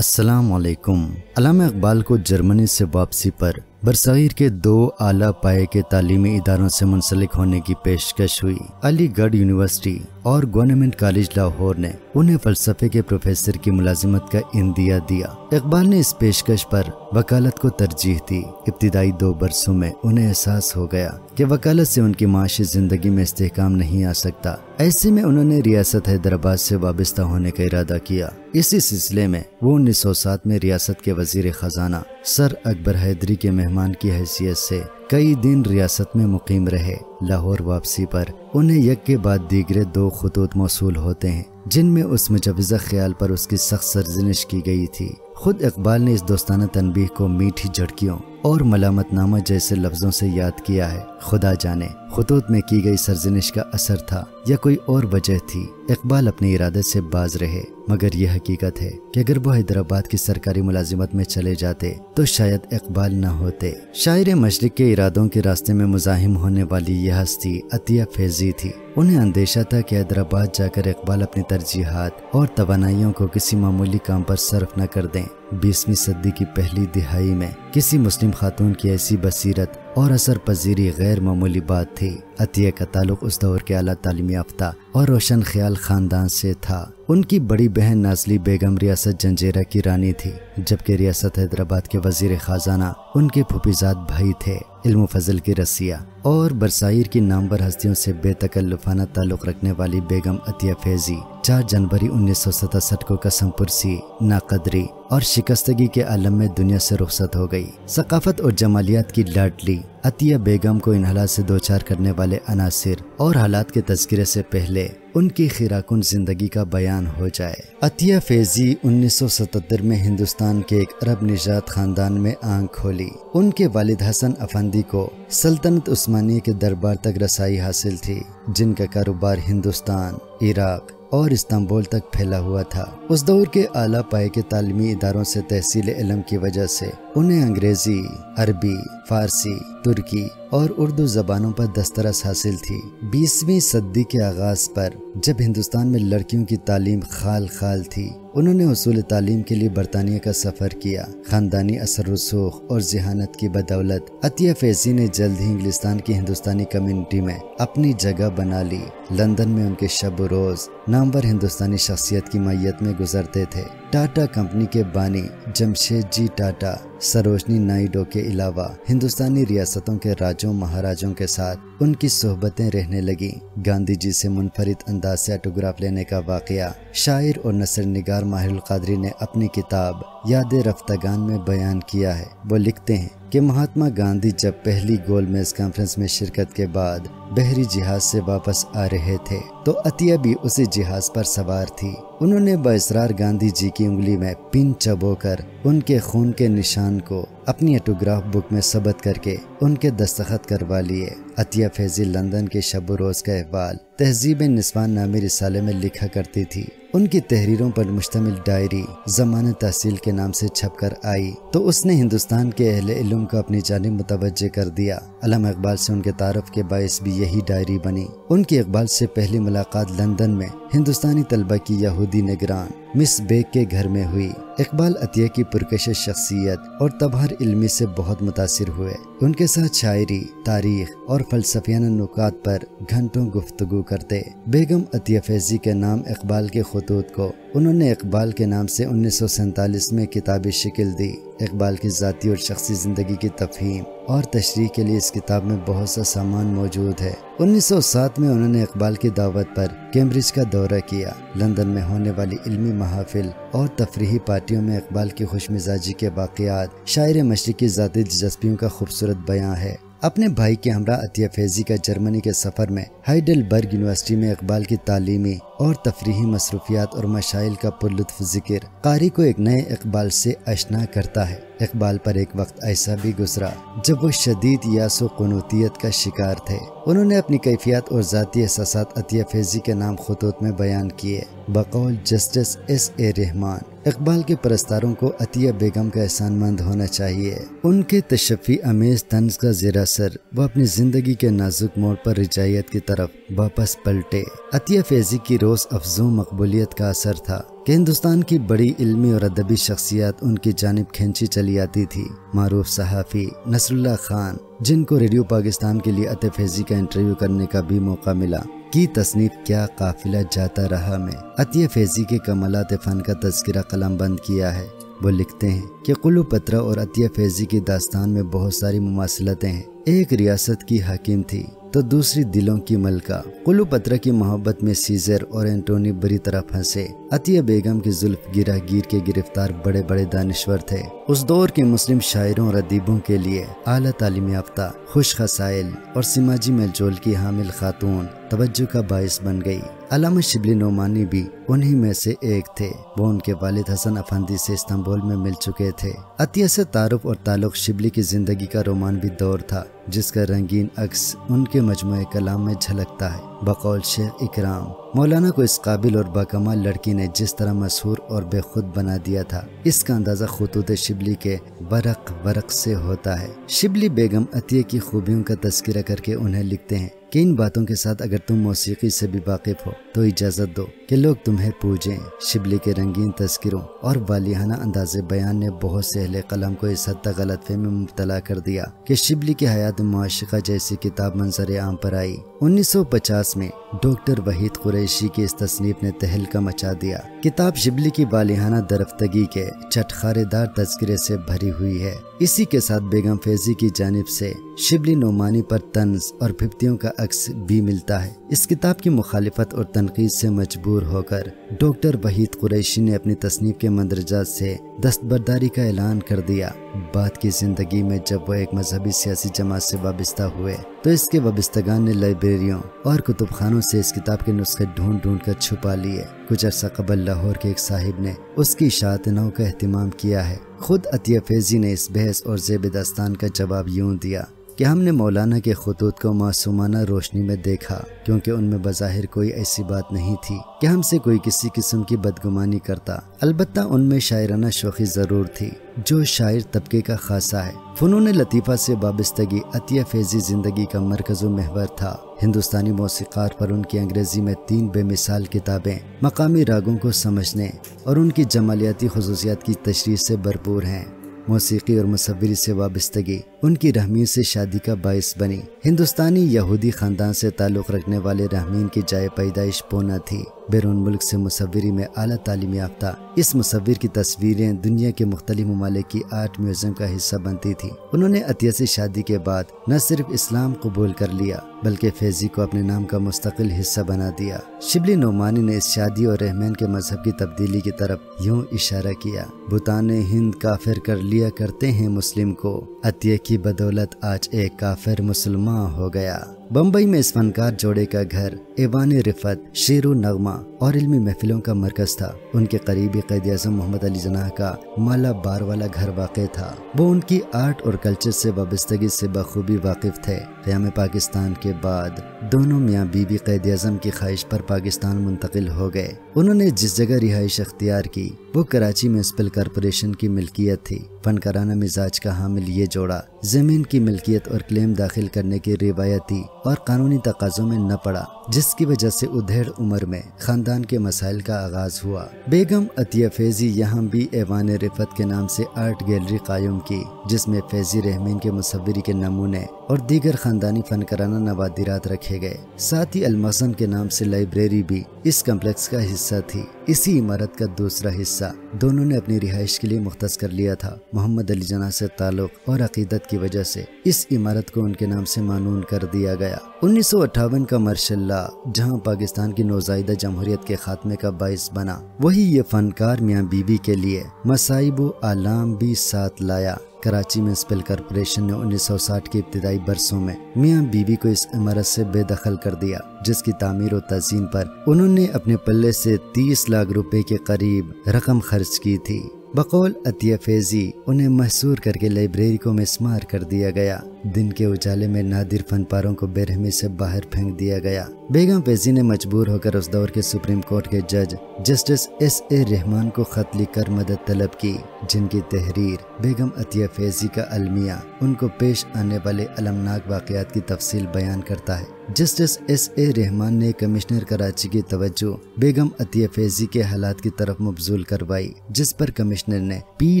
अस्सलाम वालेकुम अलामा इकबाल को जर्मनी से वापसी पर बरसगीर के दो आला पाए के तालीमी इदारों से मुंसलिक होने की पेशकश हुई। अलीगढ़ यूनिवर्सिटी और गवर्नमेंट कॉलेज लाहौर ने उन्हें फलसफे के प्रोफेसर की मुलाजिमत का इंदिया दिया। इकबाल ने इस पेशकश पर वकालत को तरजीह दी। इब्तदाई दो बरसों में उन्हें एहसास हो गया कि वकालत से उनकी माशी ज़िंदगी में इस्तेकाम नहीं आ सकता। ऐसे में उन्होंने रियासत हैदराबाद से वाबस्ता होने का इरादा किया। इसी सिलसिले में वो 1907 में रियासत के वज़ीर खजाना सर अकबर हैदरी के की हैसियत से कई दिन रियासत में मुकीम रहे। लाहौर वापसी पर उन्हें यज्ञ के बाद दीगरे दो खतूत मौसू होते हैं, जिनमें उस मुजवजा ख्याल पर उसकी सख्त सरजनिश की गई थी। खुद इकबाल ने इस दोस्ताना तनबीह को मीठी झड़कियों और मलामतनामा जैसे लफ्जों से याद किया है। खुदा जाने खतूत में की गई सरजनिश का असर था, या कोई और वजह थी। इकबाल अपने इरादे से बाज रहे, मगर यह हकीकत है कि अगर वो हैदराबाद की सरकारी मुलाजिमत में चले जाते तो शायद इकबाल न होते। शायर मशरक के इरादों के रास्ते में मुजाहिम होने वाली यह हस्ती अतिया फैजी थी। उन्हें अंदेशा था कि हैदराबाद जाकर इकबाल अपनी तरजीहत और तोानाइयों को किसी मामूली काम पर सर्फ न कर दें। बीसवीं सदी की पहली दिहाई में किसी मुस्लिम खातून की ऐसी बसीरत और असर पजीरी गैर मामूली बात थी। अतिया का ताल्लुक उस दौर के अला तालीम याफ्ता और रोशन ख्याल खानदान से था। उनकी बड़ी बहन नाजली बेगम रियासत जंजेरा की रानी थी, जबकि रियासत हैदराबाद के वज़ीर खजाना उनके फुफीजाद भाई थे, इल्म फजल की रसिया और बरसाइर की नामवर हस्तियों से बेतकल्लुफाना ताल्लुक रखने वाली बेगम अतिया फैजी, चार जनवरी उन्नीस सौ सतासठ को कसमपुरसी नाकदरी और शिकस्तगी के आलम में दुनिया से रुखसत हो गई। सकाफत और जमालियात की लाडली अतिया बेगम को इन हालात से दो चार करने वाले अनासर और हालात के तस्करे से पहले उनकी खिराकुन ज़िंदगी का बयान हो जाए। अतिया फैजी 1977 में हिंदुस्तान के एक अरब निजात खानदान में आँख खोली। उनके वालिद हसन अफंदी को सल्तनत उस्मानी के दरबार तक रसाई हासिल थी, जिनका कारोबार हिंदुस्तान, इराक और इस्तांबुल तक फैला हुआ था। उस दौर के आला पाए के तालीमी इदारों से तहसील इलम की वजह से उन्हें अंग्रेज़ी, अरबी फारसी, तुर्की और उर्दू जबानों पर दस्तरस हासिल थी। बीसवीं सदी के आगाज़ पर, जब हिंदुस्तान में लड़कियों की तालीम खाल खाल थी, उन्होंने उसूल तालीम के लिए बरतानिया का सफ़र किया। खानदानी असर रसूख और जहानत की बदौलत, अतिया फैजी ने जल्द ही इंग्लिस्तान की हिंदुस्तानी कम्युनिटी में अपनी जगह बना ली। लंदन में उनके शब रोज नामवर हिंदुस्तानी शख्सियत की मैयत में गुजरते थे। टाटा कंपनी के बानी जमशेद जी टाटा, सरोजनी नायडो के अलावा हिंदुस्तानी रियासतों के राजों महाराजों के साथ उनकी सोहबतें रहने लगी। गांधी जी से मुनफरिद अंदाज से ऑटोग्राफ लेने का वाकया। शायर और नसर निगार माहिर कादरी ने अपनी किताब याद रफ्तागान में बयान किया है। वो लिखते हैं कि महात्मा गांधी जब पहली गोल मेज कॉन्फ्रेंस में शिरकत के बाद बहरी जहाज़ से वापस आ रहे थे तो अतिया भी उसी जहाज़ पर सवार थी। उन्होंने बसरार गांधी जी की उंगली में पिन चबोकर उनके खून के निशान को अपनी ऑटोग्राफ बुक में सबत करके उनके दस्तखत करवा लिए। अतिया फैजी लंदन के शब रोज का अहवाल तहजीब निस्वान नामी रिसाले में लिखा करती थी। उनकी तहरीरों पर मुश्तमिल डायरी जमान तहसील के नाम से छप कर आई तो उसने हिंदुस्तान के अहले इल्म को अपनी जानब मुतवज कर दिया। अलम इकबाल से उनके तारफ के बायस भी यही डायरी बनी। उनकी इकबाल से पहली मुलाकात लंदन में हिंदुस्तानी तलबा की यहूदी निगरान मिस बेग के घर में हुई। इकबाल अतिया की पुरकश शख्सियत और तबहर इल्मी से बहुत मुतासर हुए। उनके साथ शायरी, तारीख और फलसफियाना नुकात पर घंटों गुफ्तगु करते। बेगम अतिया फैजी के नाम इकबाल के खतूत को उन्होंने इकबाल के नाम से उन्नीस सौ सैंतालीस में किताबी शिकल दी। इकबाल की ज़ाती और शख्सी ज़िंदगी की तफहीम और तशरी के लिए इस किताब में बहुत सा सामान मौजूद है। 1907 में उन्होंने इकबाल की दावत पर कैम्ब्रिज का दौरा किया। लंदन में होने वाली इल्मी महाफिल और तफरी पार्टियों में इकबाल की खुश मिजाजी के वाकयात शायर मशरक़ी ज़ाती दिलचस्पियों का खूबसूरत बयाँ है। अपने भाई के हमरा अतिया फैजी का जर्मनी के सफ़र में हाइडलबर्ग यूनिवर्सिटी में इकबाल की तालीमी और तफरी मसरूफियात और मशाइल का पुरलुत्फ ज़िक्र कारी को एक नए इकबाल से अशना करता है। इकबाल पर एक वक्त ऐसा भी गुजरा जब वो शदीद यासो कनूतियत का शिकार थे। उन्होंने अपनी कैफियत और ज़ाती एहसास अतिया फैजी के नाम खतूत में बयान किए। बकौल justice S A Rahman. Iqbal के परस्तारों को अतिया बेगम का एहसानमंद होना चाहिए। उनके तशफ़ी अमेज तंज का जेर असर वो अपनी ज़िंदगी के नाजुक मोड़ पर रिजायत की तरफ़ वापस पलटे। अतिया फैजी की रोज़ अफजू मकबूलियत का असर था। कि हिंदुस्तान की बड़ी इल्मी और अदबी शख्सियत उनकी जानब खींची चली आती थी। मारूफ सहाफ़ी नसरुल्ला खान, जिनको रेडियो पाकिस्तान के लिए अतफेजी का इंटरव्यू करने का भी मौका मिला। की तसनीफ क्या काफिला जाता रहा में। अतिय फैजी के कमलात फ़न का तस्करा कलम बंद किया है। वो लिखते हैं कि कुल्लू पत्रा और अतिया फैजी की दास्तान में बहुत सारी मुमासलतें हैं। एक रियासत की हकीम थी तो दूसरी दिलों की मलका। कुल्लू पत्रा की मोहब्बत में सीजर और एंटोनी बुरी तरह फंसे। अतिया बेगम की जुल्फ गिरा गिर के गिरफ़्तार बड़े बड़े दानश्वर थे। उस दौर के मुस्लिम शायरों और अदीबों के लिए आला तालीम याफ्ता, खुश खसाइल और सिमाजी मेलजोल की हामिल खातून तवज्जो का बायस बन गई। अलामा शिबली नोमानी भी उन्हीं में से एक थे। वो उनके वालिद हसन अफंदी से इस्तांबुल में मिल चुके थे। अतिया से तारुफ और ताल्लुक शिबली की ज़िंदगी का रोमानवी दौर था, जिसका रंगीन अक्स उनके मजमू कलाम में झलकता है। बकौल शेख इकराम। मौलाना को इस काबिल और बाकमाल लड़की ने जिस तरह मशहूर और बेखुद बना दिया था, इसका अंदाज़ा खतूत शिबली के बरक बरक से होता है। शिबली बेगम अतिया की खूबियों का तस्करा करके उन्हें लिखते हैं कि इन बातों के साथ अगर तुम मौसीकी से भी वाकिफ हो तो इजाज़त दो कि लोग तुम्हें पूजें, शिबली के रंगीन तस्करों और वालिहाना अंदाज बयान ने बहुत से अहले कलम को इस हद तक गलत फहमी में मुबतला कर दिया कि शिबली की हयात मुआशिका जैसी किताब मंजर आम पर आई। 1950 में डॉक्टर वहीद कुरैशी की इस तसनीफ ने तहलका मचा दिया। किताब शिबली की बालिहाना दरफ्तगी के चटखारेदार तस्करे से भरी हुई है। इसी के साथ बेगम फैजी की जानब से शिबली नोमानी पर तंज और फिफ्तियों का अक्स भी मिलता है। इस किताब की मुखालिफत और तनकीद से मजबूर होकर डॉक्टर वहीद कुरैशी ने अपनी तसनीफ के मंदरजात से दस्तबरदारी का ऐलान कर दिया। बाद की ज़िंदगी में जब वो एक मजहबी सियासी जमात से वाबस्ता हुए तो इसके वबस्तगान ने लाइब्रेरियों और कुतुब खानों से इस किताब के नुस्खे ढूंढ ढूंढ कर छुपा लिए। कुछ अरसा कबल लाहौर के एक साहिब ने उसकी शातनाओं का अहतमाम किया है। खुद अतिया फेजी ने इस बहस और जेब दस्तान का जवाब यूँ दिया कि हमने मौलाना के खतूत को मासूमाना रोशनी में देखा, क्योंकि उनमें बज़ाहिर कोई ऐसी बात नहीं थी? कि हमसे कोई किसी किस्म की बदगुमानी करता? अलबत्ता उनमें शायराना शोखी ज़रूर थी, जो शायर तबके का खासा है। फ़नून लतीफ़ा से वाबस्तगी अतिया फैजी ज़िंदगी का मरकज़ महवर था। हिंदुस्तानी मौसीकार पर उनकी अंग्रेज़ी में तीन बेमिसाल किताबें, मकामी रागों को समझने और उनकी जमालियाती खसूसियात की तशरी से भरपूर हैं। मौसीकी और मुसविरी से वाबस्तगी। उनकी रहमीन से शादी का बायस बनी। हिंदुस्तानी यहूदी खानदान से ताल्लुक़ रखने वाले रहमीन की जाय पैदाइश पोना थी। बैरून मुल्क से मुसवरी में अला तालीम याफ्ता। इस मुसविर की तस्वीरें दुनिया के मुख्तलि ममालिक की आर्ट म्यूज़ियम का हिस्सा बनती थी। उन्होंने अतिया से शादी के बाद न सिर्फ़ इस्लाम कबूल कर लिया, बल्कि फैजी को अपने नाम का मुस्तकिल हिस्सा बना दिया। शिबली नोमानी ने इस शादी और रहमान के मज़हब की तब्दीली की तरफ़ यूँ इशारा किया, भूतान हिंद काफिर कर लिया करते हैं मुस्लिम को। अतिया की बदौलत आज एक काफिर मुसलमान हो गया। बम्बई में इस फनकार जोड़े का घर एवान रिफत शेर नगमा और इल्मी महफिलों का मरकज था। उनके करीबी कैद अजम मोहम्मद अली जना का माला बार वाला घर वाक़ था। वो उनकी आर्ट और कल्चर से वाबस्तगी से बखूबी वाकिफ थे। क़याम पाकिस्तान के बाद दोनों मियाँ बीबी कैद अजम की ख्वाहिश पर पाकिस्तान मुंतकिल हो गए। उन्होंने जिस जगह रिहाइश अख्तियार की, वो कराची म्यूनसिपल कॉरपोरेशन की मिल्कियत थी। फनकाराना मिजाज का हामिल ये जोड़ा, ज़मीन की मिल्कियत और क्लेम दाखिल करने की रिवायती और कानूनी तकाजों में न पड़ा, जिसकी वजह से उधेड़ उम्र में खानदान के मसाइल का आगाज़ हुआ। बेगम अतिया फैजी यहाँ भी एवान रिफत के नाम से आर्ट गैलरी कायम की, जिसमें फैजी रहमीन के मुसवरी के नमूने और दीगर खानदानी फनकाराना नवादिरात रखे गए। साथ ही अलमसन के नाम से लाइब्रेरी भी इस कम्प्लेक्स का हिस्सा थी। इसी इमारत का दूसरा हिस्सा दोनों ने अपनी रिहाइश के लिए मुख्त कर लिया था। मोहम्मद अली जना से ताल्लुक और अकीदत की वजह से इस इमारत को उनके नाम से मानून कर दिया गया। उन्नीस सौ अट्ठावन का मरशल्ला जहाँ पाकिस्तान की नौजायदा जमहूरियत के खात्मे का बायस बना, वही ये फनकार मियाँ बीबी के लिए मसाइब आलाम भी साथ लाया। कराची म्यूनसिपल कॉरपोरेशन ने 1960 के इब्तदाई बरसों में मियाँ बीबी को इस इमारत से बेदखल कर दिया, जिसकी तामीर और तजीम पर उन्होंने अपने पल्ले से 30 लाख रुपए के करीब रकम खर्च की थी। बकौल अतिया फैजी उन्हें महसूर करके लाइब्रेरी को मिसमार कर दिया गया। दिन के उजाले में नादिर फनपारों को बेरहमी से बाहर फेंक दिया गया। बेगम फैजी ने मजबूर होकर उस दौर के सुप्रीम कोर्ट के जज जस्टिस एस ए रहमान को खत लिखकर मदद तलब की, जिनकी तहरीर बेगम अतिया फैजी का अलमिया, उनको पेश आने वाले अलमनाक वाकयात की तफसील बयान करता है। जस्टिस एस ए रहमान ने कमिश्नर कराची की तवज्जो बेगम अतिया फैजी के हालात की तरफ़ मबजूल करवाई, जिस पर कमिश्नर ने पी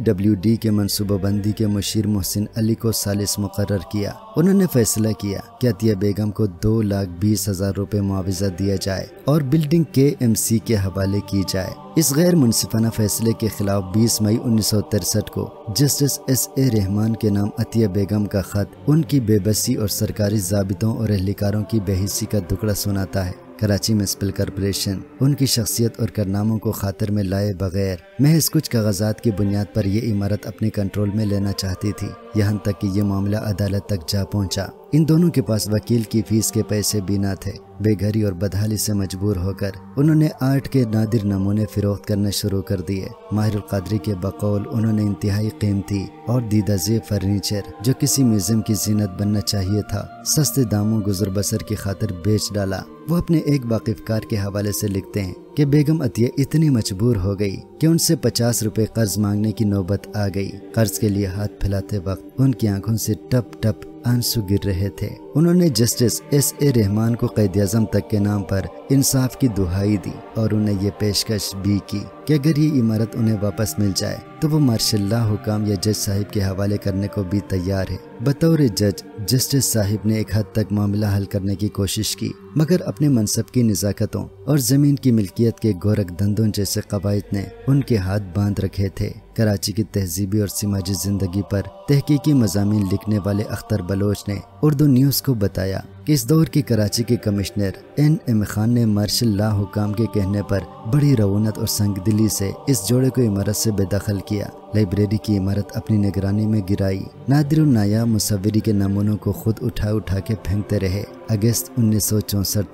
डब्ल्यू डी के मनसूबाबंदी के मुशीर मोहसिन अली को सालिस मुकर किया। उन्होंने फैसला किया कि अतिया बेगम को दो लाख बीस हज़ार रूपए मुआवजा दिया जाए और बिल्डिंग के एम सी के हवाले की जाए। इस गैर मुनसिफाना फैसले के खिलाफ 20 मई उन्नीस को जस्टिस एस ए रहमान के नाम अतिया बेगम का खत उनकी बेबसी और सरकारी जाबितों और एहलकारों की बेहसी का टुकड़ा सुनाता है। कराची म्यूनसिपल कॉरपोरेशन उनकी शख्सियत और कारनामों को खातर में लाए बगैर महज कुछ कागजात की बुनियाद पर यह इमारत अपने कंट्रोल में लेना चाहती थी। यहाँ तक कि यह मामला अदालत तक जा पहुँचा। इन दोनों के पास वकील की फ़ीस के पैसे भी न थे। बेघरी और बदहाली से मजबूर होकर उन्होंने आर्ट के नादिर नमूने फिरोख्त करने शुरू कर दिए। माहिर कादरी के बकौल उन्होंने इंतहाई कीमती और दीदाजे फर्नीचर, जो किसी म्यूज़ियम की जीनत बनना चाहिए था, सस्ते दामों गुजर बसर की खातिर बेच डाला। वो अपने एक वाकिफकार के हवाले से लिखते हैं। कि बेगम अतिया इतनी मजबूर हो गई कि उनसे पचास रुपए कर्ज मांगने की नौबत आ गई। कर्ज के लिए हाथ फैलाते वक्त उनकी आँखों से टप टप आँसू गिर रहे थे। उन्होंने जस्टिस एस ए रहमान को कैद अजम तक के नाम पर इंसाफ की दुहाई दी और उन्हें ये पेशकश भी की कि अगर ये इमारत उन्हें वापस मिल जाए तो वो मार्शल्ला हुकाम या जज साहिब के हवाले करने को भी तैयार है। बतौर जज, जस्टिस साहिब ने एक हद तक मामला हल करने की कोशिश की, मगर अपने मनसब की नज़ाकतों और ज़मीन की मिल्कियत के गोरख धंधों जैसे कवायद ने उनके हाथ बाँध रखे थे। कराची की तहजीबी और समाजी ज़िंदगी पर तहकीकी मजामी लिखने वाले अख्तर बलोच ने उर्दू न्यूज़ को बताया कि इस दौर की कराची के कमिश्नर एन एम खान ने मार्शल ला हुकाम के कहने पर बड़ी रवनत और संगदिली से इस जोड़े को इमारत से बेदखल किया। लाइब्रेरी की इमारत अपनी निगरानी में गिराई। नादिर नाया मुसवरी के नमूनों को खुद उठा उठा के फेंकते रहे। अगस्त उन्नीस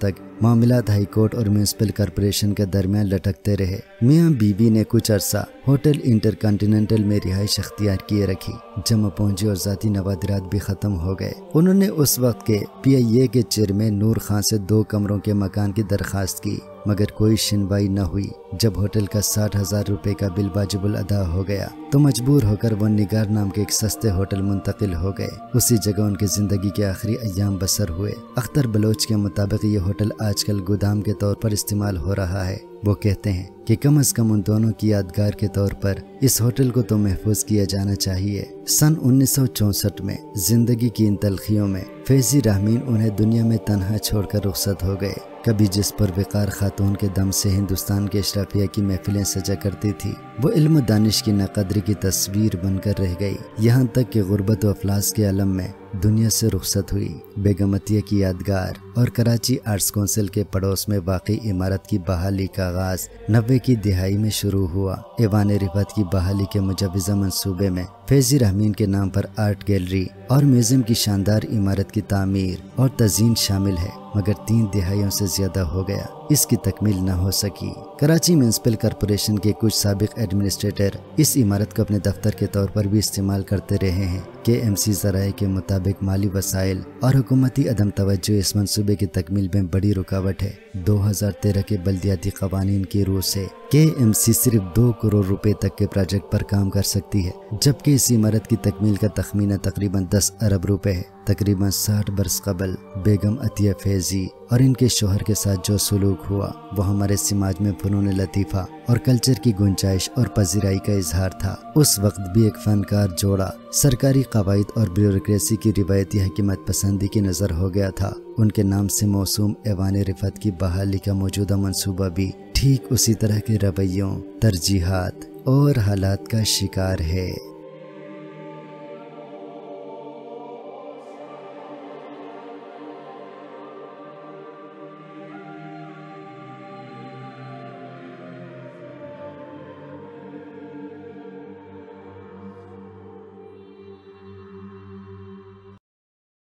तक मामला हाई कोर्ट और म्यूनसिपल कॉरपोरेशन के दरमियान लटकते रहे। मियाँ बीबी ने कुछ अरसा होटल इंटरकॉन्टिनेंटल में रिहाइश अख्तियार किए रखी। जमा पहुँची और जाती नवादरात भी खत्म हो गए। उन्होंने उस वक्त के पी आई ए के चेयरमैन नूर खान से दो कमरों के मकान की दरखास्त की। मगर कोई सुनवाई न हुई। जब होटल का साठ हज़ार रूपए का बिल वाजिबुल अदा हो गया तो मजबूर होकर वो निगार नाम के एक सस्ते होटल मुंतकिल हो गए। उसी जगह उनकी ज़िंदगी के आखिरी अयाम बसर हुए। अख्तर बलोच के मुताबिक ये होटल आजकल गोदाम के तौर पर इस्तेमाल हो रहा है। वो कहते हैं कि कम अज कम उन दोनों की यादगार के तौर पर इस होटल को तो महफूज किया जाना चाहिए। सन 1964 में ज़िंदगी की इन तलखियों में फैजी रहमीन उन्हें दुनिया में तनहा छोड़कर रुखसत हो गए। कभी जिस पर विकार खातून के दम से हिंदुस्तान के अशराफिया की महफिलें सजा करती थी वो इल्म दानिश की नकदरी की तस्वीर बनकर रह गई। यहाँ तक कि गुर्बत व अफलास के आलम में दुनिया से रुखसत हुई। बेगमतिया की यादगार और कराची आर्ट्स काउंसिल के पड़ोस में वाकई इमारत की बहाली का आगाज़ नब्बे की दिहाई में शुरू हुआ। एवान रिफत की बहाली के मुजवजा मनसूबे में फैजी रहमीन के नाम पर आर्ट गैलरी और म्यूज़ियम की शानदार इमारत की तामीर और तजीन शामिल है। मगर तीन दिहाइयों से ज़्यादा हो गया। इसकी तकमील न हो सकी। कराची म्यूनसिपल कॉरपोरेशन के कुछ सबक एडमिनिस्ट्रेटर इस इमारत को अपने दफ्तर के तौर पर भी इस्तेमाल करते रहे हैं। के एम सी जराये के मुताबिक माली वसाइल और हुकूमती अदम तवज्जो इस मनसूबे की तकमील में बड़ी रुकावट है। 2013 के बल्दियाती कवानीन की रूह से के सिर्फ़ दो करोड़ रुपए तक के प्रोजेक्ट पर काम कर सकती है, जबकि इस इमारत की तकमील का तखमीना तकरीबन 10 अरब रुपए है। तकरीबन 60 बरस कबल बेगम अतिया फैजी और इनके शोहर के साथ जो सलूक हुआ, वो हमारे समाज में फनून लतीफ़ा और कल्चर की गुंजाइश और पजीराई का इजहार था। उस वक्त भी एक फनकार जोड़ा, सरकारी कवायद और ब्यूरोक्रेसी की रिवायती हकीमत पसंदी की नज़र हो गया था। उनके नाम से मौसम एवान रिफत की बहाली का मौजूदा मनसूबा भी ठीक उसी तरह के रवैयों तरजीहत और हालात का शिकार है।